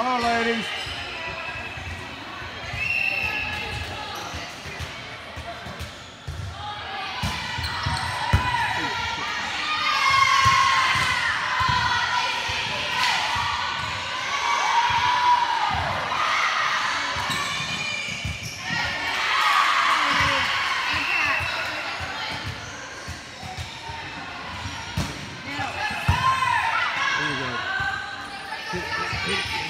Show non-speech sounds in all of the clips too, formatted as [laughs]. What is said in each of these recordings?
Come on, ladies. Here we.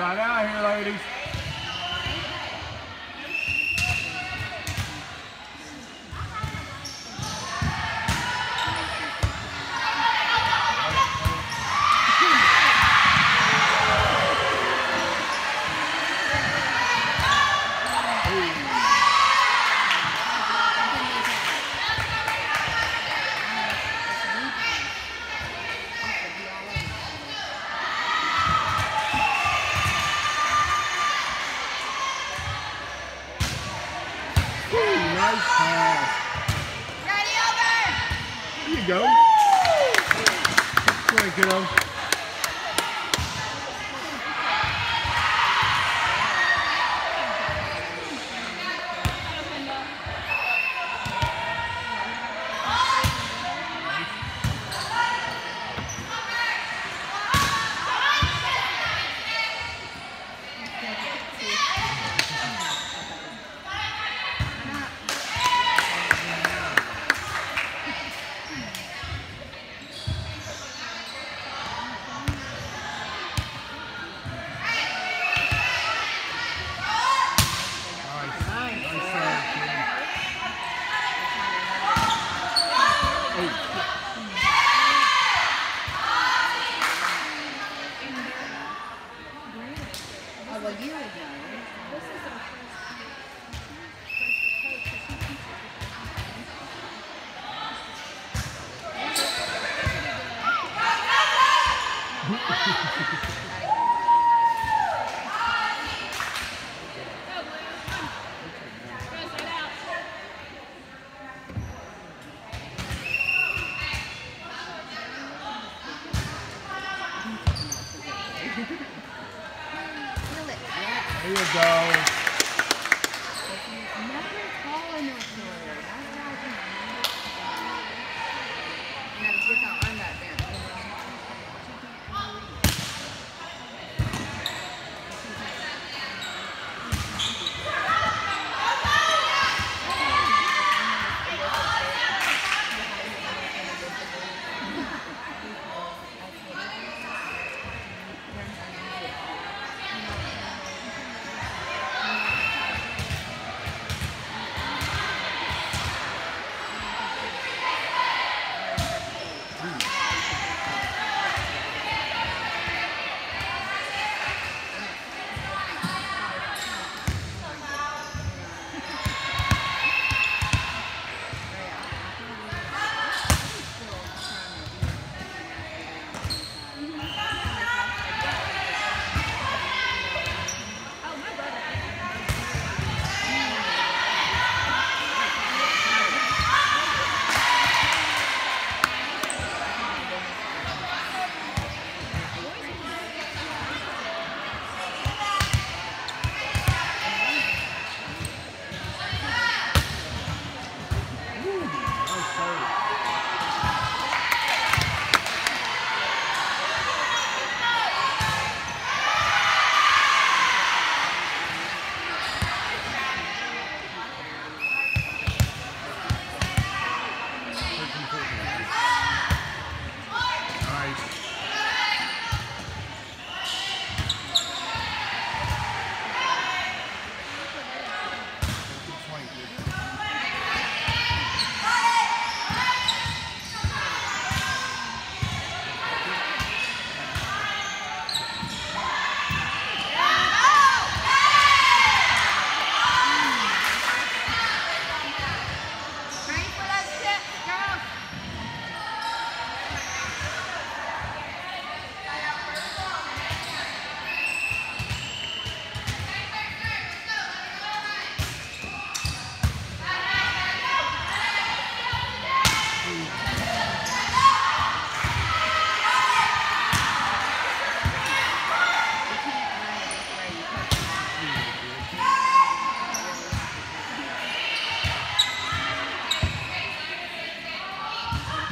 Side out here, ladies.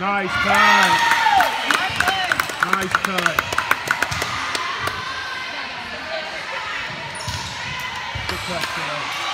Nice cut. Nice cut. Good cut,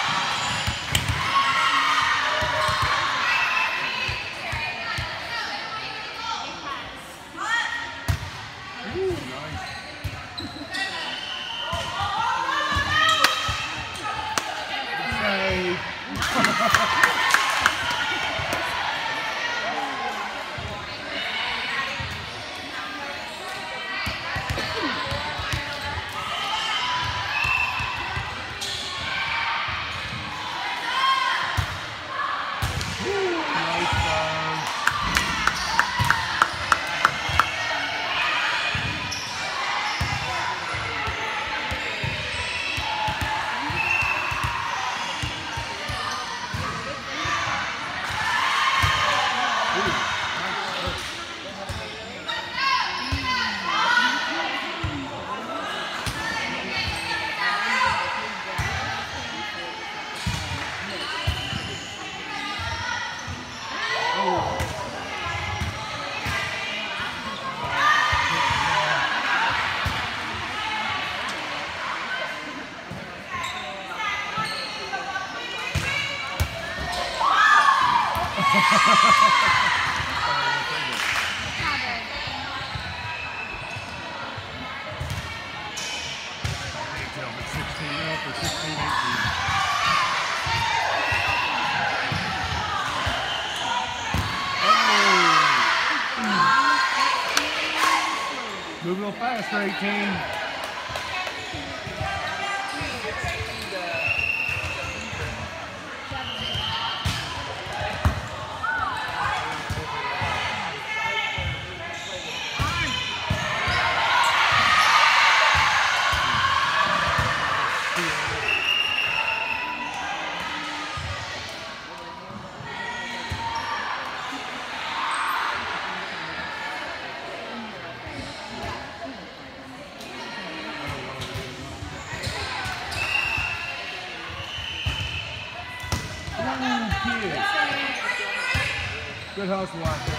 Tell me 16 up or 16, 18. Move a little faster, 18. Good there.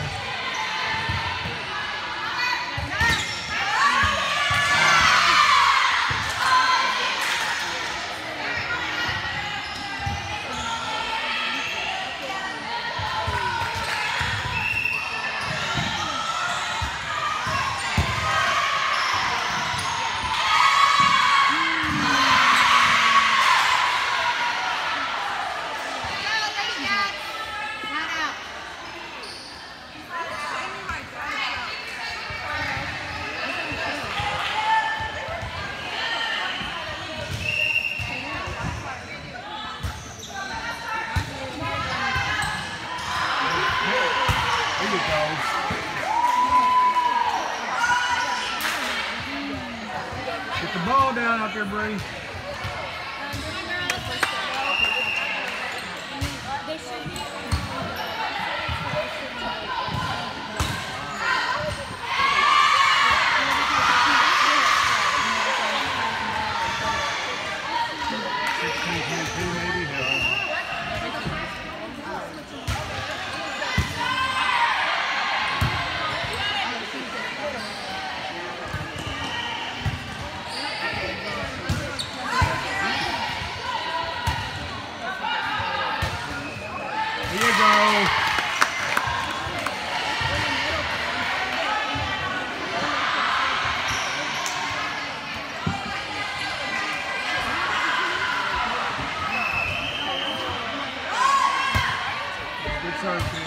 Out there, Bree. Good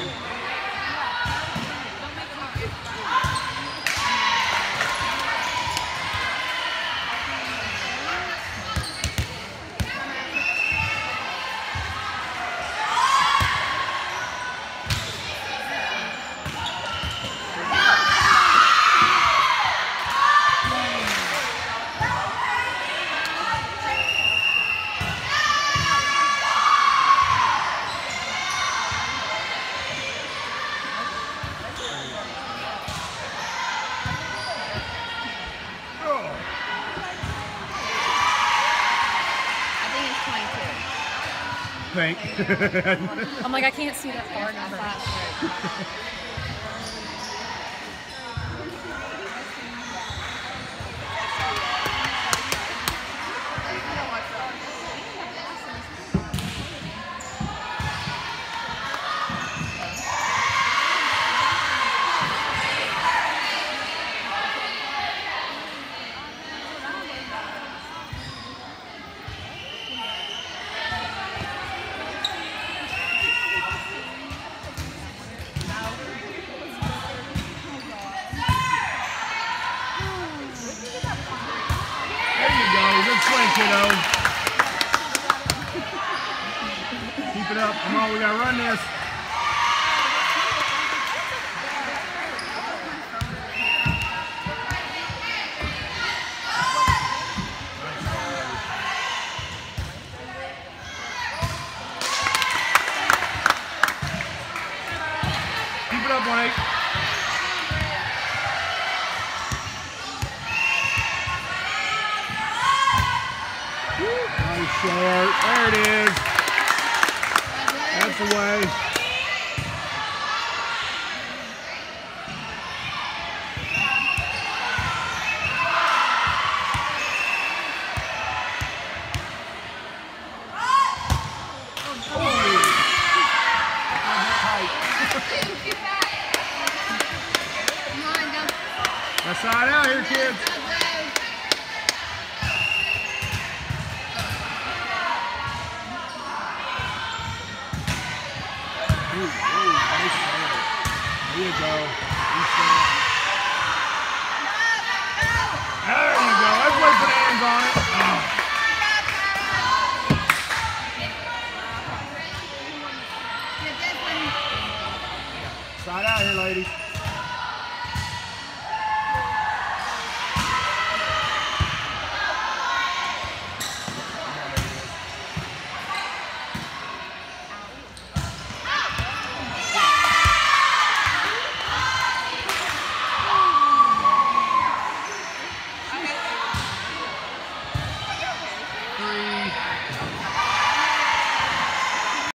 think it's 22. Thank. I'm like, I can't see that far. now. [laughs] kiddo. Keep it up. Come on, we gotta run this. Short. There it is. That's away. That's side out here, kids. Side out here, ladies.